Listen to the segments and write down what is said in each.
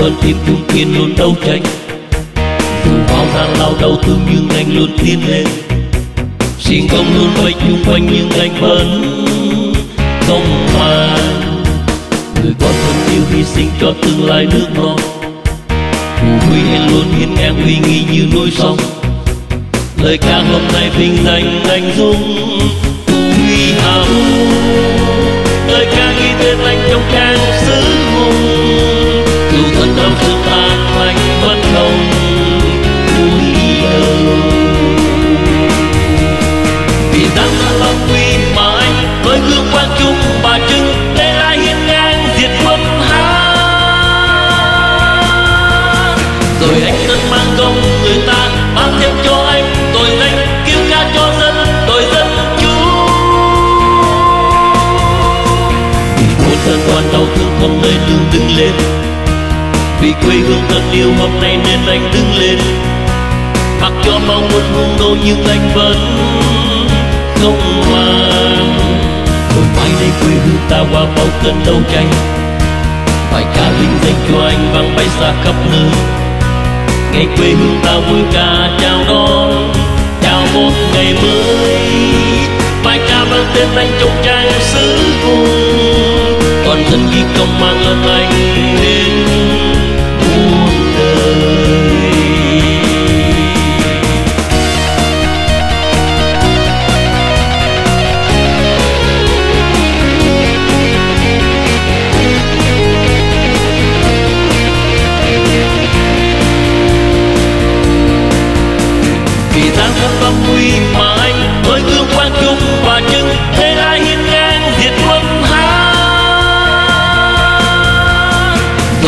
con tim trung kiên luôn đấu tranh. Dù vào gian lao đau thương nhưng anh luôn tiến lên. Xin công luôn vây chung quanh nhưng anh vẫn không hoàn người con thân yêu hy sinh cho tương lai nước non phù huy anh luôn hiên ngang uy nghi như núi sông. Lời ca hôm nay vinh danh anh dung huy hào. Lời ca ghi tên anh trong trang rồi anh tân mang công người ta, mang thêm cho anh. Tội danh kêu ca cho dân tội dân chúa vì một thân quan đau thương không nơi lương đứng lên. Vì quê hương thân yêu, hôm nay nên anh đứng lên. Mặc cho mong muốn hung nô nhưng anh vẫn không màng rồi mai đây quê hương ta qua bao cơn đấu tranh bài ca linh danh cho anh vang bay xa khắp nơi ngày quê hương ta vui ca chào đón, chào một ngày mới. Bài ca mang tên anh trong trang sử vui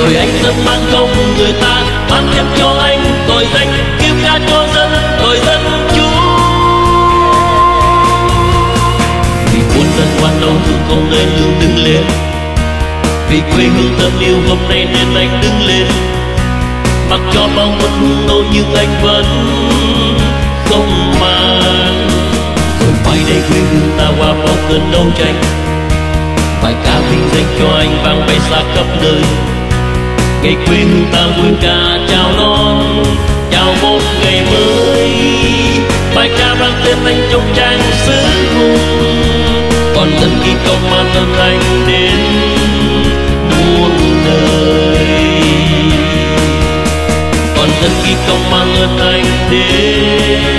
rồi anh dân mang công người ta, mang thêm cho anh tội danh, kêu ca cho dân, tội dân chú vì quân dân quan đâu thương không nơi lương đứng lên. Vì quê hương thân yêu hôm nay nên anh đứng lên. Mặc cho bao mất hung nô nhưng anh vẫn không mang rồi phải để quê hương ta qua bao cơn đấu tranh. Bài ca vinh danh cho anh vang bay xa khắp nơi ngày quê hương ta vui ca chào non, chào một ngày mới. Bài ca mang tên anh trong trang sứ hùng. Còn dân khi công an ơn anh đến muôn đời còn dân khi công an ơn anh đến